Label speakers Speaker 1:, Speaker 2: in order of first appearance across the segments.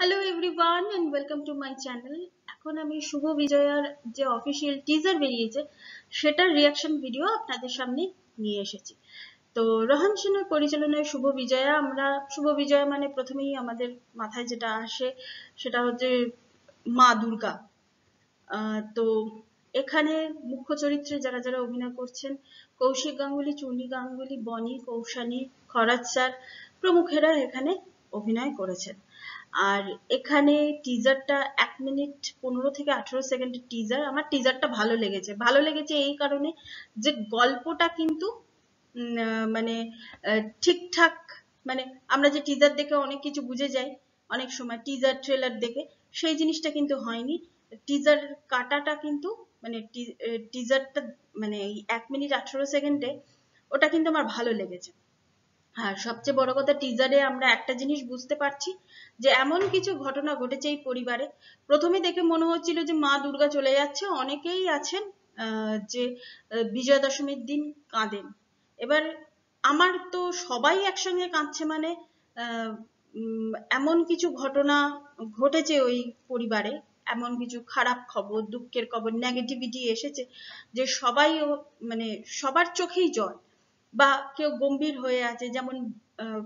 Speaker 1: Hello everyone and welcome to my channel এখন আমি শুভ বিজয়ার যে অফিসিয়াল টিজার বেরিয়েছে, সেটার রিয়াকশন ভিডিও আপনাদের সামনে নিয়ে এসেছি। তো রোহন সেনের পরিচালনায় শুভ বিজয়া, আমরা শুভ বিজয়া মানে প্রথমেই আমাদের মাথায় যেটা আসে, সেটা হচ্ছে মা দুর্গা। তো এখানে মুখ্য চরিত্রে যারা যারা অভিনয় করছেন, কৌশিক গাঙ্গুলি, চুনি গাঙ্গুলি, বনি, কৌশানী, খরাজ স্যার প্রমুখেরা এখানে অভিনয় করেছেন। আর এখানে টিজারটা এক মিনিট পনেরো থেকে আঠেরো সেকেন্ডের টিজার আমার টিজারটা ভালো লেগেছে। ভালো লেগেছে এই কারণে যে গল্পটা কিন্তু মানে ঠিকঠাক মানে আমরা যে টিজার দেখে অনেক কিছু বুঝে যাই অনেক সময় টিজার ট্রেলার দেখে, সেই জিনিসটা কিন্তু হয়নি। টিজার কাটাটা কিন্তু মানে টিজারটা মানে এক মিনিট আঠেরো সেকেন্ডে ওটা কিন্তু আমার ভালো লেগেছে। হ্যাঁ সবচেয়ে বড় কথা টিজারে আমরা একটা জিনিস বুঝতে পারছি যে এমন কিছু ঘটনা ঘটেছে এই পরিবারে। প্রথমে দেখে মনে হচ্ছিল যে মা দুর্গা চলে যাচ্ছে, অনেকেই আছেন যে বিজয়া দশমীর দিন কাঁদেন। এবার আমার তো সবাই একসঙ্গে কাঁদছে মানে এমন কিছু ঘটনা ঘটেছে ওই পরিবারে, এমন কিছু খারাপ খবর, দুঃখের খবর নেগেটিভিটি এসেছে যে সবাই মানে সবার চোখেই জল। বা কেউ গম্ভীর হয়ে আছে, যেমন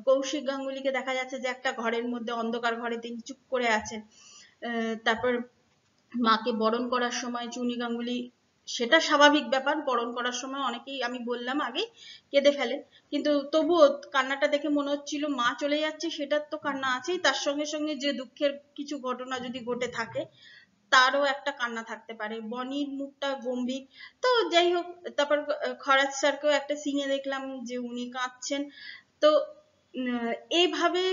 Speaker 1: কৌশিক গাঙ্গুলিকে দেখা যাচ্ছে যে একটা ঘরের মধ্যে অন্ধকার ঘরে তিনি চুপ করে আছেন। তারপর মাকে বরণ করার সময় চুনি গাঙ্গুলি, সেটা স্বাভাবিক ব্যাপার, বরণ করার সময় অনেকেই আমি বললাম আগে কেঁদে ফেলে। কিন্তু তবুও কান্নাটা দেখে মনে হচ্ছিল, মা চলে যাচ্ছে, সেটার তো কান্না আছেই। তার সঙ্গে সঙ্গে যে দুঃখের কিছু ঘটনা যদি ঘটে থাকে তারও একটা কান্না থাকতে পারে। বনির মুখটা গম্ভীর। তো যাই হোক, তারপর খরাজ স্যারকেও একটা সিনে দেখলাম যে উনি কাঁদছেন। তো এইভাবে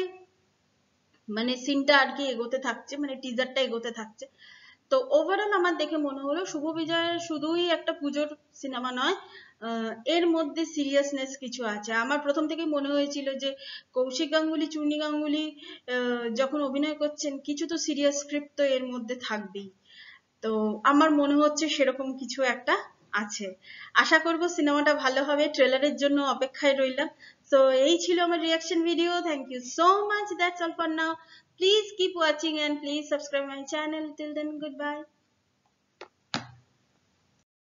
Speaker 1: মানে সিনটা আর কি এগোতে থাকছে মানে টিজারটা এগোতে থাকছে। তো ওভারঅল আমার দেখে মনে হলো, শুভ বিজয় শুধুই একটা পুজোর সিনেমা নয় এর মধ্যে সিরিয়াসনেস কিছু আছে। আমার প্রথম থেকেই মনে হয়েছিল যে কৌশিক গাঙ্গুলি, চূর্ণি গাঙ্গুলি যখন অভিনয় করছেন, কিছু তো সিরিয়াস স্ক্রিপ্ট তো এর মধ্যে থাকবেই। তো আমার মনে হচ্ছে সেরকম কিছু একটা আছে। আশা করব সিনেমাটা ভালো হবে, ট্রেলারের জন্য অপেক্ষায় রইলাম। তো এই ছিল আমার reaction video thank you so much that's all for now please keep watching and please subscribe my channel till then good bye